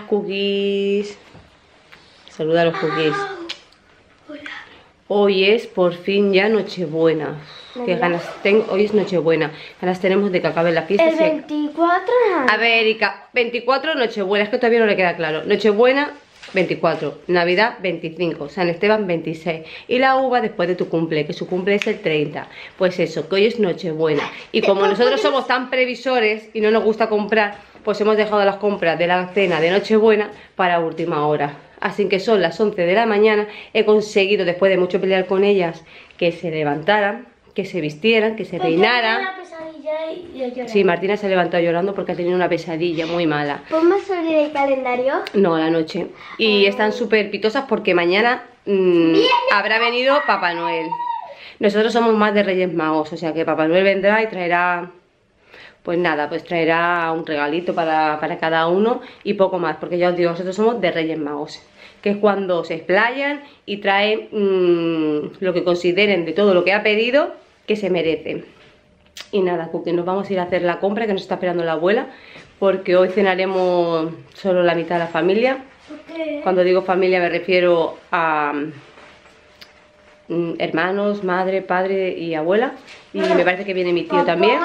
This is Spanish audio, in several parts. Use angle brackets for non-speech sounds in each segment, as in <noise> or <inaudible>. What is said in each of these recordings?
Cookies. Saluda a los cookies. Hoy es por fin ya Nochebuena. Qué ganas tengo. Hoy es Nochebuena. Ganas tenemos de que acabe la fiesta. El 24 A ver, Erika, 24 Nochebuena, es que todavía no le queda claro. Nochebuena 24, Navidad 25, San Esteban 26 y la uva después de tu cumple, que su cumple es el 30. Pues eso, que hoy es Nochebuena. Y como nosotros somos tan previsores y no nos gusta comprar, pues hemos dejado las compras de la cena de Nochebuena para última hora. Así que son las 11 de la mañana, he conseguido, después de mucho pelear con ellas, que se levantaran, que se vistieran, que se peinaran. Y yo lloré. Sí, Martina se ha levantado llorando porque ha tenido una pesadilla muy mala. ¿Podemos abrir el calendario? No, la noche. Y están súper pitosas porque mañana mm, habrá venido Papá Noel. Nosotros somos más de Reyes Magos, o sea que Papá Noel vendrá y traerá, pues nada, pues traerá un regalito para, para cada uno y poco más, porque ya os digo, nosotros somos de Reyes Magos, que es cuando se explayan y traen mm, lo que consideren de todo lo que ha pedido que se merece. Y nada, que nos vamos a ir a hacer la compra que nos está esperando la abuela, porque hoy cenaremos solo la mitad de la familia. Cuando digo familia me refiero a mm, hermanos, madre, padre y abuela. Y me parece que viene mi tío también.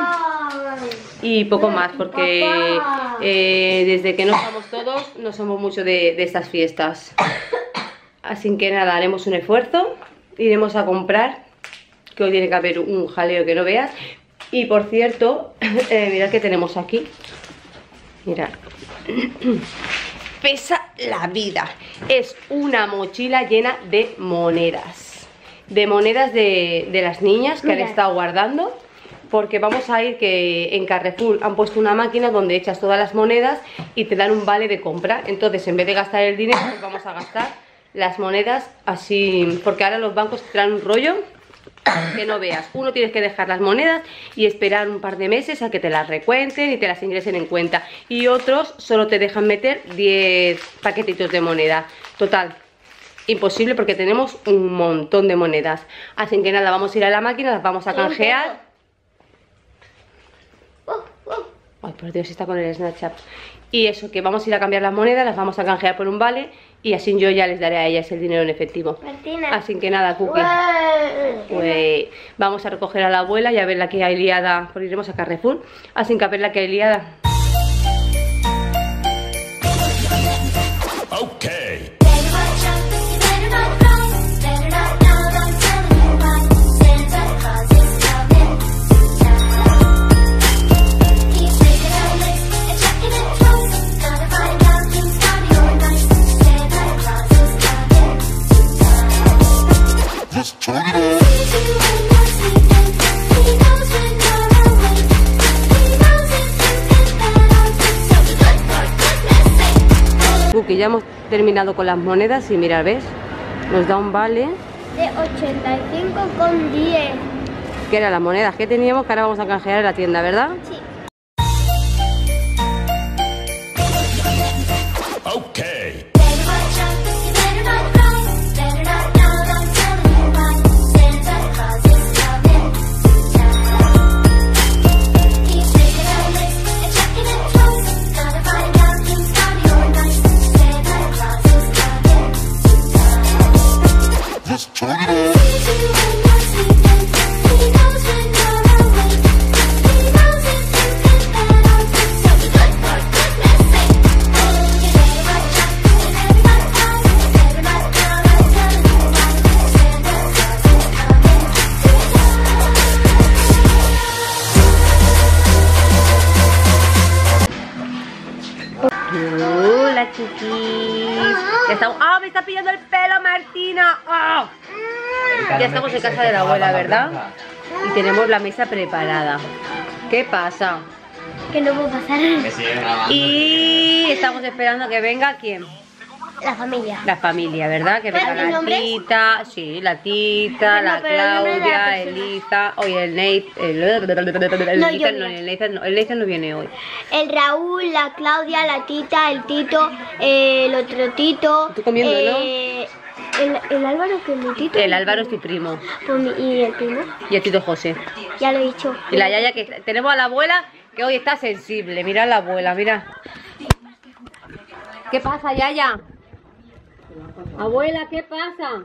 Y poco más, porque eh, desde que no estamos todos, no somos mucho de, de estas fiestas. Así que nada, haremos un esfuerzo, iremos a comprar, que hoy tiene que haber un jaleo que no veas. Y por cierto, <laughs> eh, mirad que tenemos aquí. Mirad. Pesa la vida. Es una mochila llena de monedas. De monedas de, de las niñas que han estado guardando. Porque vamos a ir que en Carrefour han puesto una máquina donde echas todas las monedas y te dan un vale de compra. Entonces, en vez de gastar el dinero, pues vamos a gastar las monedas así. Porque ahora los bancos te traen un rollo que no veas. Uno tienes que dejar las monedas y esperar un par de meses a que te las recuenten y te las ingresen en cuenta. Y otros solo te dejan meter 10 paquetitos de moneda. Total, imposible porque tenemos un montón de monedas. Así que nada, vamos a ir a la máquina, las vamos a canjear. Ay, por Dios, está con el Snapchat. Y eso, que vamos a ir a cambiar las monedas, las vamos a canjear por un vale y así yo ya les daré a ellas el dinero en efectivo. Martina. Así que nada, Cookie. Pues vamos a recoger a la abuela y a ver la que hay liada, porque iremos a Carrefour, así que a ver la que hay liada. Okay. Sake. Cookie, ya hemos terminado con las monedas y mira, ¿ves? Nos da un vale, De 85 con 10. que eran las monedas que teníamos, que ahora vamos a canjear en la tienda, ¿verdad? Sí. Hola, chiquis. Ya estamos... ¡Ah, me está pillando el pelo, Martina! ¡Ah! Ya estamos en casa de la abuela, ¿verdad? Y tenemos la mesa preparada. ¿Qué pasa? Que no puedo pasar. Y estamos esperando a que venga quién. La familia. La familia, ¿verdad? Que venga ¿Cuál es el la tita, sí, la tita, la Claudia. Elisa, hoy el Nate, el, el, No, viene hoy. El Raúl, la Claudia, la Tita, el Tito, el otro Tito. Tú comiendo, eh, El, el Álvaro, que es mi Tito. El Álvaro es tu primo Pues y el primo. y el Tito José. Ya lo he dicho. Y la Yaya que tenemos a la abuela que hoy está sensible. Mira la abuela, mira. ¿Qué pasa, Yaya? Abuela, ¿qué pasa?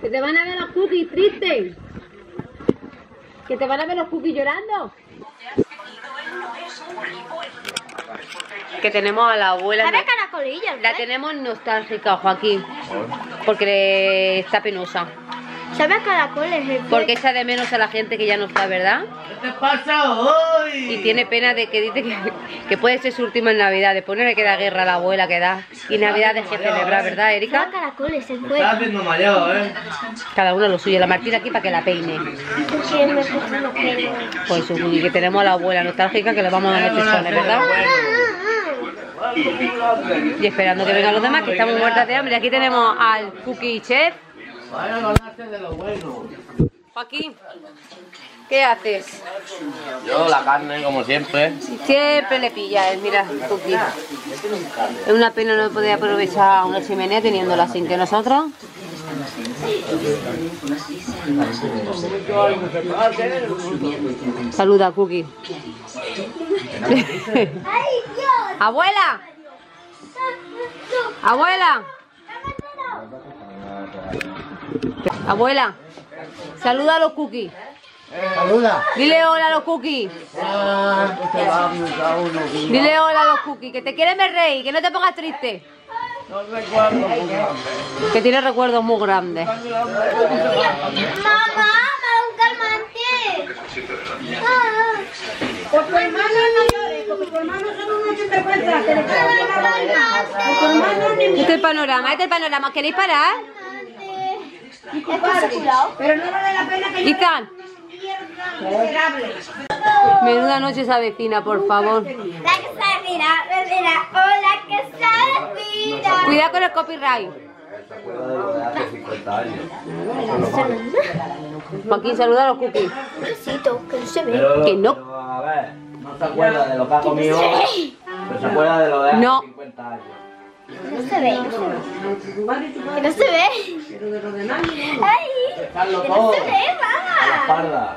Que te van a ver los cookies tristes. Que te van a ver los cookies llorando. Que tenemos a la abuela. Sabe a caracolillos, La ¿eh? tenemos nostálgica, Joaquín. Porque está penosa. Sabe a caracoles, ¿eh? Porque echa de menos a la gente que ya no está, ¿verdad? ¿Qué te pasa hoy? Y tiene pena de que dice que, que puede ser su última en Navidad. Después no le queda guerra a la abuela que da. Y Navidad es que celebrar, ¿verdad, Sabe a Erika? caracoles, haciendo mayor, ¿eh? Cada uno lo suyo. La Martina aquí para que la peine. Pues y que tenemos a la abuela nostálgica que le vamos a dar los chichones, ¿verdad? Y esperando que vengan los demás, que estamos muertas de hambre. Aquí tenemos al Cookie Chef. Vaya a ganarte de lo bueno. Joaquín, ¿qué haces? Yo la carne, como siempre. Siempre le pilla él, mira, Cookie. Es una pena no poder aprovechar una chimenea teniéndola sin que nosotros. Saluda, Cookie. <laughs> ¡Abuela! ¡Abuela! Abuela, saluda a los cookies. Saluda. Dile hola a los cookies. Dile hola a los cookies. Que te quieren ver rey, que no te pongas triste. Que tiene recuerdos muy grandes. Mamá, me un calmante. Por tu hermano no llores, porque tu hermano solo no se te cuenta, Este es el panorama, este es el panorama. ¿Queréis parar? Pero no vale la pena que Ethan, miserable. menuda noche esa vecina, por favor. La que se mira, mira. Hola, que se mira. Cuidado con el copyright. Joaquín, saluda a los cookies. Besito, que no se ve. Pero, Que no. pero, a ver, no se acuerda de lo que ha comido, pero se acuerda de lo de hace No. 50 años. No se ve. Que no se ve. Ay, Dejarlo que no se ve, la mamá. espalda.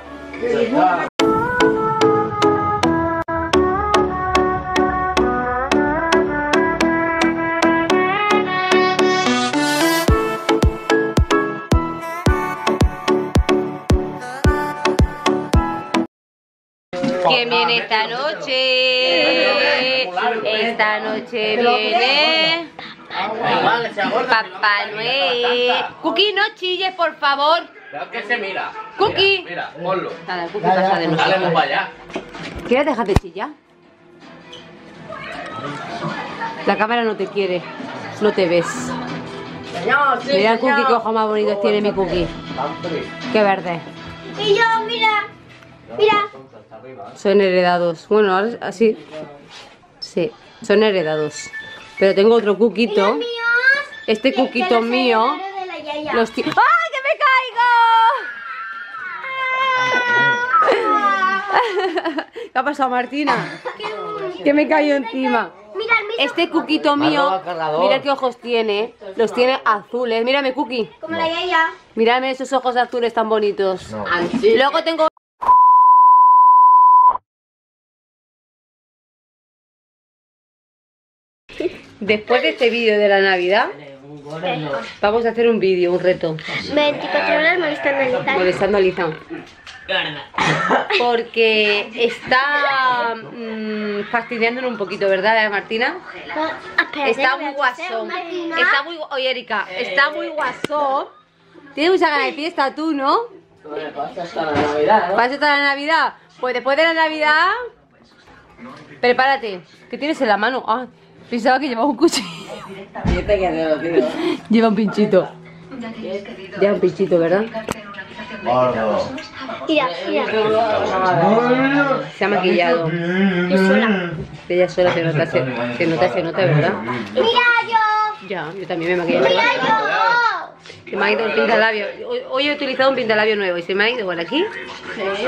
¿Quién viene esta noche? Esta noche viene Papá Noel. Cookie, no chilles, por favor. Que se mira. Cookie. Mira, mira, ponlo. Cookie pasa de Dale nosotros. para allá. ¿Quieres dejar de chillar? La cámara no te quiere, no te ves. Mira el cookie, qué ojos más bonitos tiene mi cookie. Qué verde. Y yo, mira. Mira. Son heredados. Bueno, ahora así. Sí, son heredados. Pero tengo otro cuquito. Míos. Este cuquito mío. Los ¡Ay, que me caigo! <laughs> ¿Qué ha pasado, Martina? Que me cayó encima. Este cuquito mío, mira qué ojos tiene. Los tiene azules. Mírame, Cookie. Como la yaya. Mírame esos ojos azules tan bonitos. Luego tengo. Después de este vídeo de la Navidad, vamos a hacer un vídeo, un reto, 24 horas molestando a Lizán. molestando a Lizán. Porque está mm, fastidiándonos un poquito, ¿verdad, Martina? Está muy guasón. Está muy. Oye, Erika, está muy guasón. Tienes mucha ganas de fiesta tú, ¿no? Pasa hasta la Navidad, ¿no? ¿Vas a estar la Navidad? Pues después de la Navidad, prepárate. ¿Qué tienes en la mano? Ah, pensaba que llevaba un cuchillo. Lleva un pinchito. Lleva un pinchito, ¿verdad? Mira, mira. Se ha maquillado. Yo sola. Ella sola se nota, se, se nota, se nota, ¿verdad? Mira yo. Ya, yo también me maquillo. Mira yo. Se me ha ido un pintalabio. Hoy, hoy he utilizado un pintalabio nuevo y se me ha ido por aquí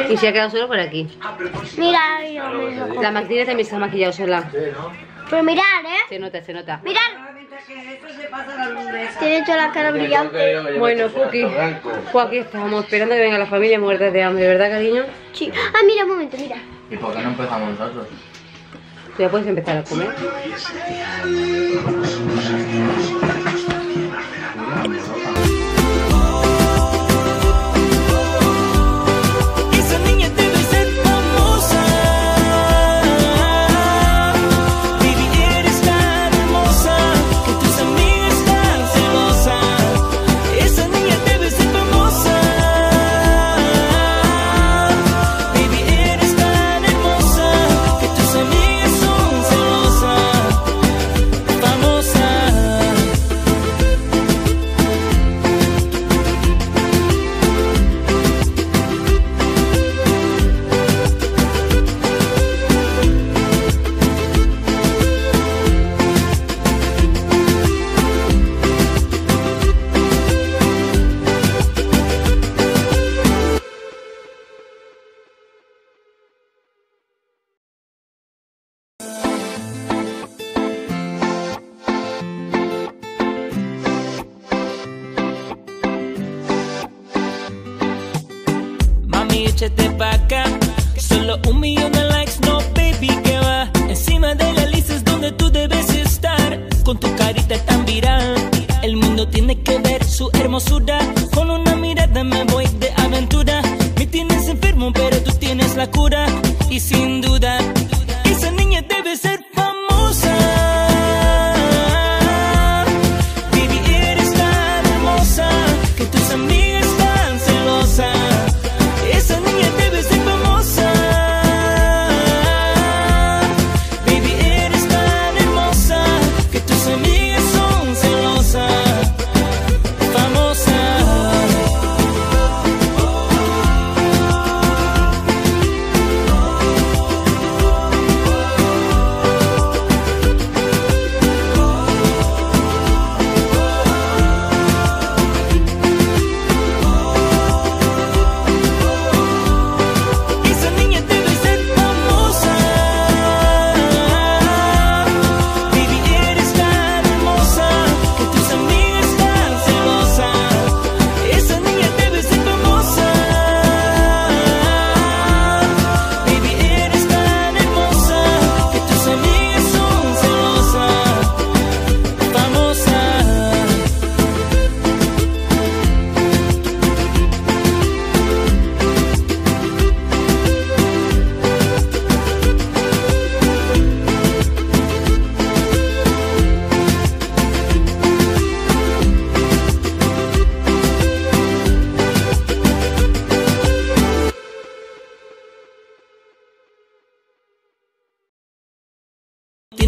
y se ha quedado solo por aquí. Mira yo. La Martina también se ha maquillado sola. Pero mirar, ¿eh? Se nota, se nota. Mirar. Tiene toda la cara brillante. Bueno, Cookie, pues aquí estamos esperando que venga la familia muerta de hambre, ¿verdad, cariño? Sí. Ah, mira, un momento, mira. ¿Y por qué no empezamos nosotros? Tú ya puedes empezar a comer. Échate pa' acá. Solo un millón de likes, no, baby, que va. Encima de la lista es donde tú debes estar. Con tu carita tan viral. El mundo tiene que ver su hermosura. Con una mirada me voy de aventura. Me tienes enfermo, pero tú tienes la cura. Y sin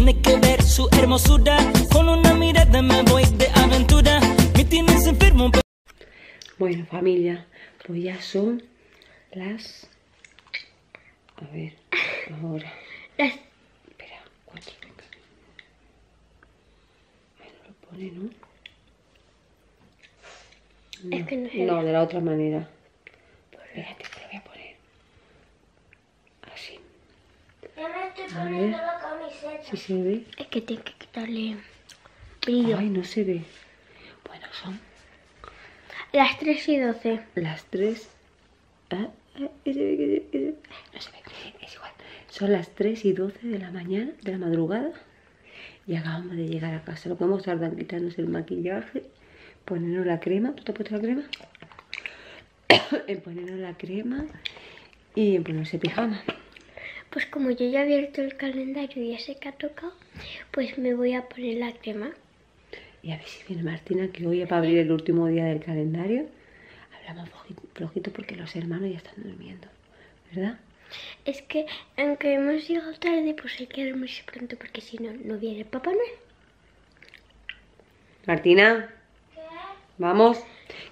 Tiene que ver su hermosura. Con una mirada me voy de aventura. Me tienes enfermo. Bueno, familia, pues ya son las... A ver, ahora... Las- Espera, cuatro. Ahí no lo pone, ¿no? Es que no No, de la otra manera. Espérate, te lo voy a poner. Así. Ya me estoy ver. la camiseta. ¿Sí se ve? Es que tengo que quitarle brillo. Ay, no se ve. Bueno, son Las 3 y 12. las 3. Ah, ah, que se ve, que se ve, que se ve. No se ve, es igual. Son las 3 y 12 de la mañana, de la madrugada. Y acabamos de llegar a casa. Lo que hemos tardado en quitarnos el maquillaje, ponernos la crema. ¿Tú te has puesto la crema? <coughs> en ponernos la crema y en ponerse pijama. Pues como yo ya he abierto el calendario y ya sé que ha tocado, pues me voy a poner la crema. Y a ver si viene Martina, que hoy es para abrir el último día del calendario. Hablamos floji- flojito porque los hermanos ya están durmiendo, ¿verdad? Es que aunque hemos llegado tarde, pues hay que dormirse pronto porque si no, no viene el Papá Noel. Martina, vamos.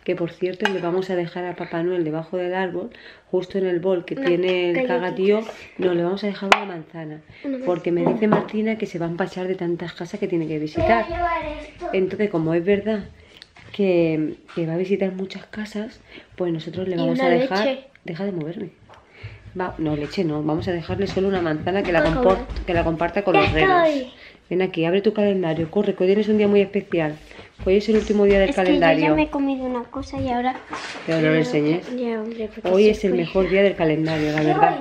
Que por cierto le vamos a dejar a Papá Noel debajo del árbol, justo en el bol que tiene el cagatío. No, le vamos a dejar una manzana. Porque me dice Martina que se va a empachar de tantas casas que tiene que visitar. Entonces, como es verdad que, que va a visitar muchas casas, pues nosotros le vamos a dejar. leche. Deja de moverme. Va, no, leche no, vamos a dejarle solo una manzana que la, favor. que la comparta con Ya los renos. estoy. Ven aquí, abre tu calendario, corre, que hoy tienes un día muy especial. Hoy es el último día del Es que yo calendario. ya me he comido una cosa y ahora... Pero no lo enseñes. Ya, hombre, porque Hoy es el mejor día del calendario, la verdad.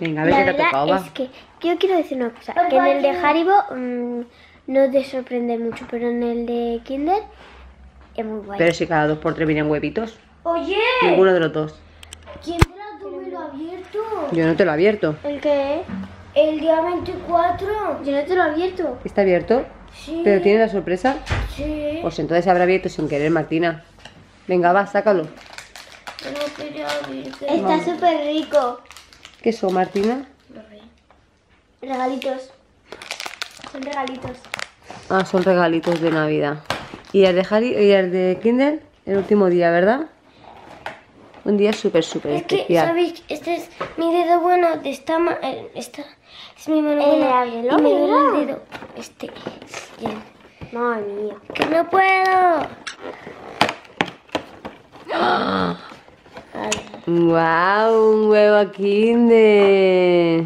Venga, a ver La qué te ha verdad tocado, va. es que yo quiero decir una cosa, que en el de. Haribo mm, no te sorprende mucho, pero en el de Kinder es muy guay. Pero si cada dos por tres vienen huevitos. Oye, Ninguno de los dos. ¿quién abierto? Yo no te lo he abierto. ¿El qué? El día 24. Yo no te lo he abierto. ¿Está abierto? Sí. ¿Pero tiene la sorpresa? Sí. Pues entonces se habrá abierto sin querer, Martina. Venga, va, sácalo. No quería abrir. Está súper rico. ¿Qué son, Martina? Regalitos. Son regalitos. Ah, son regalitos de Navidad. ¿Y el de, Harry, y el de Kinder? El último día, ¿verdad? Un día súper, súper Es que, especial. ¿sabéis? Este es mi dedo bueno de esta ma- eh, esta es mi mano Eh, buena. ábrelo, y me duele el dedo. Este. Bien. Madre mía. Que no puedo. <gasps> ¡Wow! Un huevo Kinder.